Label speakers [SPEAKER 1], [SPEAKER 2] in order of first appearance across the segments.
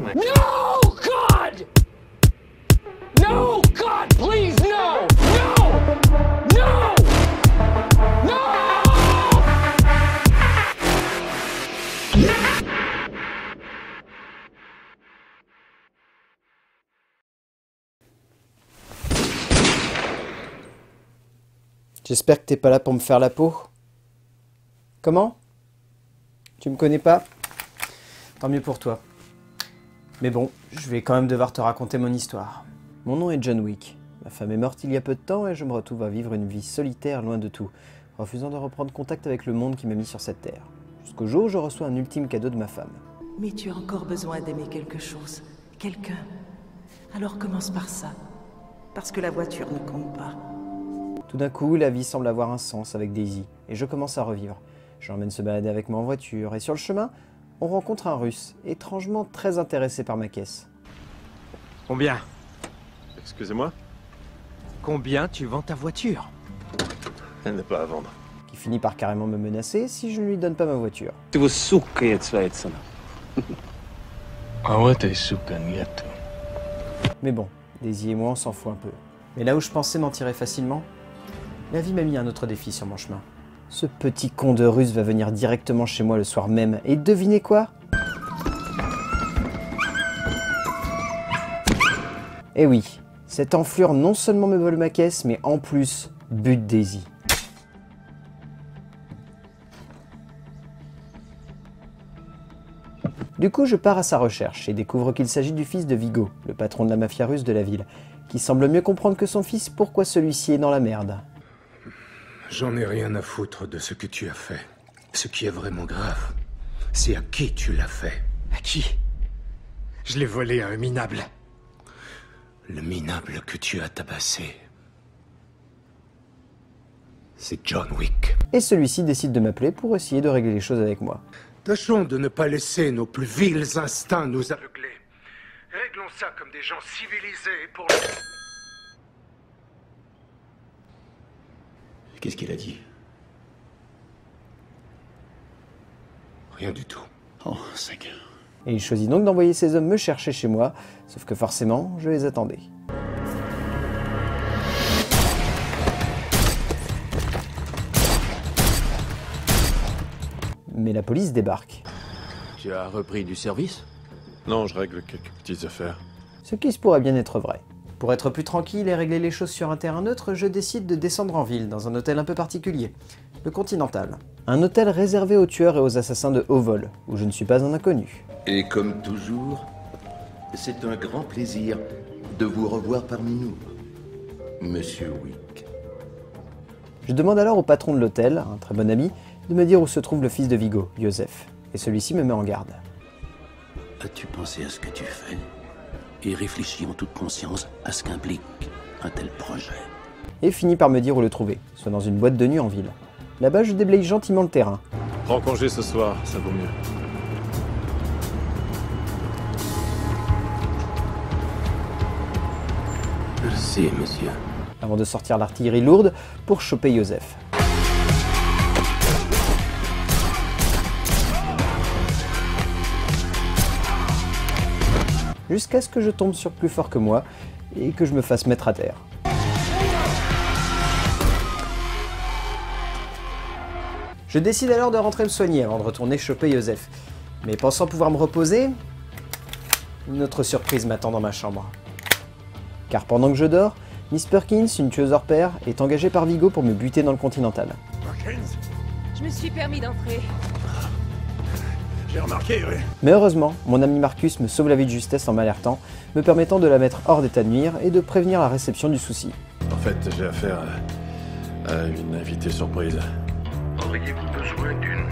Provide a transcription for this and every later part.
[SPEAKER 1] No, God! No, God, please, no! No! No! No!
[SPEAKER 2] J'espère que t'es pas là pour me faire la peau. Comment? Tu me connais pas? Tant mieux pour toi. Mais bon, je vais quand même devoir te raconter mon histoire. Mon nom est John Wick. Ma femme est morte il y a peu de temps et je me retrouve à vivre une vie solitaire loin de tout, refusant de reprendre contact avec le monde qui m'a mis sur cette terre. Jusqu'au jour où je reçois un ultime cadeau de ma femme.
[SPEAKER 3] Mais tu as encore besoin d'aimer quelque chose, quelqu'un. Alors commence par ça. Parce que la voiture ne compte pas.
[SPEAKER 2] Tout d'un coup, la vie semble avoir un sens avec Daisy, et je commence à revivre. Je l'emmène se balader avec moi en voiture, et sur le chemin, on rencontre un russe, étrangement très intéressé par ma caisse.
[SPEAKER 4] Combien?
[SPEAKER 5] Excusez-moi?
[SPEAKER 4] Combien tu vends ta voiture?
[SPEAKER 5] Elle n'est pas à vendre.
[SPEAKER 2] qui finit par carrément me menacer si je ne lui donne pas ma voiture. Mais bon, Daisy et moi on s'en fout un peu. Mais là où je pensais m'en tirer facilement, la vie m'a mis un autre défi sur mon chemin. Ce petit con de russe va venir directement chez moi le soir même, et devinez quoi? Eh oui, cette enflure non seulement me vole ma caisse, mais en plus bute Daisy. Du coup, je pars à sa recherche et découvre qu'il s'agit du fils de Vigo, le patron de la mafia russe de la ville, qui semble mieux comprendre que son fils pourquoi celui-ci est dans la merde.
[SPEAKER 6] J'en ai rien à foutre de ce que tu as fait. Ce qui est vraiment grave, c'est à qui tu l'as fait.
[SPEAKER 4] À qui Je l'ai volé à un minable.
[SPEAKER 6] Le minable que tu as tabassé. C'est John Wick.
[SPEAKER 2] Et celui-ci décide de m'appeler pour essayer de régler les choses avec moi.
[SPEAKER 6] Tâchons de ne pas laisser nos plus vils instincts nous aveugler. Réglons ça comme des gens civilisés pour
[SPEAKER 7] Qu'est-ce qu'il a dit
[SPEAKER 6] Rien du tout.
[SPEAKER 7] Oh, Seigneur.
[SPEAKER 2] Et il choisit donc d'envoyer ses hommes me chercher chez moi, sauf que forcément, je les attendais. Mais la police débarque.
[SPEAKER 8] Tu as repris du service?
[SPEAKER 5] Non, je règle quelques petites affaires.
[SPEAKER 2] Ce qui se pourrait bien être vrai. Pour être plus tranquille et régler les choses sur un terrain neutre, je décide de descendre en ville, dans un hôtel un peu particulier, le Continental. Un hôtel réservé aux tueurs et aux assassins de haut vol, où je ne suis pas un inconnu.
[SPEAKER 7] Et comme toujours, c'est un grand plaisir de vous revoir parmi nous, Monsieur Wick.
[SPEAKER 2] Je demande alors au patron de l'hôtel, un très bon ami, de me dire où se trouve le fils de Vigo, Joseph. Et celui-ci me met en garde.
[SPEAKER 7] As-tu pensé à ce que tu fais? Et réfléchis en toute conscience à ce qu'implique un tel projet.
[SPEAKER 2] Et finit par me dire où le trouver, soit dans une boîte de nuit en ville. Là-bas, je déblaye gentiment le terrain.
[SPEAKER 5] Prends congé ce soir, ça vaut mieux.
[SPEAKER 7] Merci, monsieur.
[SPEAKER 2] avant de sortir l'artillerie lourde pour choper Joseph. Jusqu'à ce que je tombe sur plus fort que moi et que je me fasse mettre à terre. Je décide alors de rentrer me soigner avant de retourner choper Joseph. Mais pensant pouvoir me reposer, une autre surprise m'attend dans ma chambre. Car pendant que je dors, Miss Perkins, une tueuse hors pair, est engagée par Vigo pour me buter dans le Continental.
[SPEAKER 9] Je me suis permis d'entrer.
[SPEAKER 5] J'ai remarqué, oui.
[SPEAKER 2] Mais heureusement, mon ami Marcus me sauve la vie de justesse en m'alertant, me permettant de la mettre hors d'état de nuire et de prévenir la réception du souci.
[SPEAKER 5] En fait, j'ai affaire à, une invitée surprise.
[SPEAKER 6] Auriez-vous besoin d'une...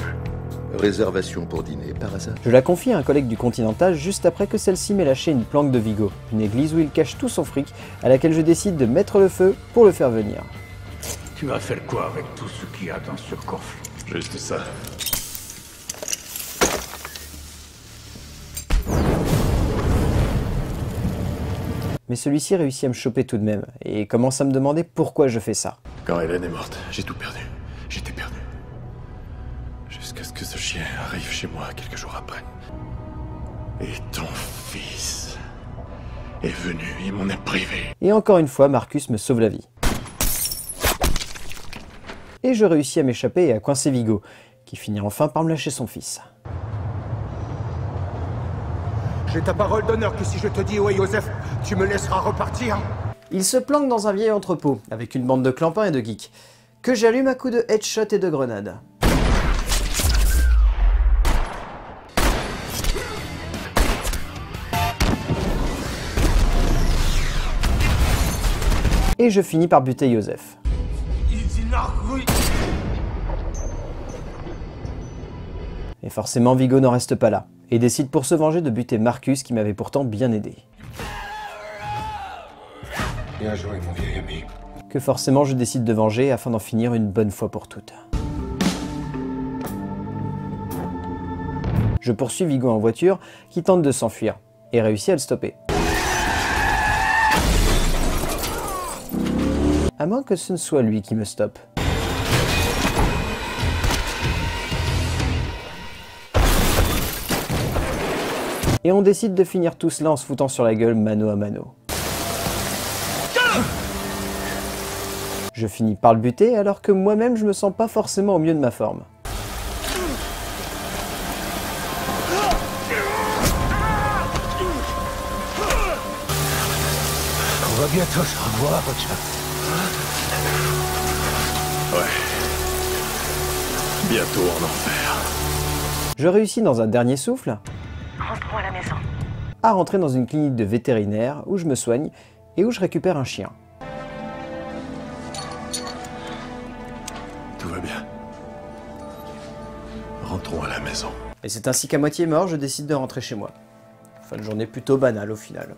[SPEAKER 7] Réservation pour dîner, par hasard?
[SPEAKER 2] Je la confie à un collègue du Continental juste après que celle-ci m'ait lâché une planque de Vigo, une église où il cache tout son fric, à laquelle je décide de mettre le feu pour le faire venir.
[SPEAKER 6] Tu vas faire quoi avec tout ce qu'il y a dans ce coffre?
[SPEAKER 5] Juste ça.
[SPEAKER 2] Mais celui-ci réussit à me choper tout de même, et commence à me demander pourquoi je fais ça.
[SPEAKER 5] Quand Hélène est morte, j'ai tout perdu. J'étais perdu. Jusqu'à ce que ce chien arrive chez moi quelques jours après. Et ton fils est venu et m'en est privé.
[SPEAKER 2] Et encore une fois, Marcus me sauve la vie. Et je réussis à m'échapper et à coincer Vigo, qui finit enfin par me lâcher son fils.
[SPEAKER 6] J'ai ta parole d'honneur que si je te dis est Joseph, tu me laisseras repartir
[SPEAKER 2] Il se planque dans un vieil entrepôt, avec une bande de clampins et de geeks, que j'allume à coups de headshot et de grenades. Et je finis par buter Joseph. Et forcément, Vigo n'en reste pas là, et décide pour se venger de buter Marcus qui m'avait pourtant bien aidé.
[SPEAKER 6] Bien joué, mon vieil ami.
[SPEAKER 2] Que forcément je décide de venger afin d'en finir une bonne fois pour toutes. Je poursuis Vigo en voiture qui tente de s'enfuir, et réussit à le stopper. À moins que ce ne soit lui qui me stoppe. Et on décide de finir tout cela en se foutant sur la gueule mano à mano. Je finis par le buter alors que moi-même je me sens pas forcément au mieux de ma forme.
[SPEAKER 6] On va bientôt se revoir, Roger.
[SPEAKER 5] Bientôt en enfer.
[SPEAKER 2] Je réussis dans un dernier souffle
[SPEAKER 3] Rentrons à la maison.
[SPEAKER 2] à rentrer dans une clinique de vétérinaire où je me soigne et où je récupère un chien.
[SPEAKER 5] Tout va bien. Rentrons à la maison.
[SPEAKER 2] Et c'est ainsi qu'à moitié mort, je décide de rentrer chez moi. Fin de journée plutôt banale au final.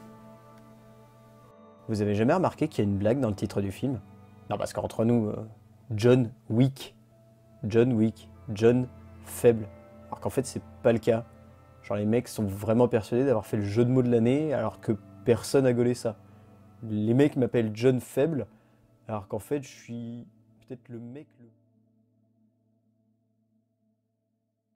[SPEAKER 2] Vous avez jamais remarqué qu'il y a une blague dans le titre du film? Non, parce qu'entre nous, euh, John Wick, John Wick, John faible. Alors qu'en fait, c'est pas le cas. Genre, les mecs sont vraiment persuadés d'avoir fait le jeu de mots de l'année, alors que personne a gaulé ça. Les mecs m'appellent John faible, alors qu'en fait, je suis peut-être le mec le